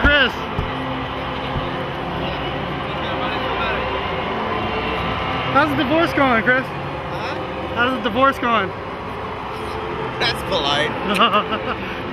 Chris. How's the divorce going, Chris? Huh? How's the divorce going? That's polite.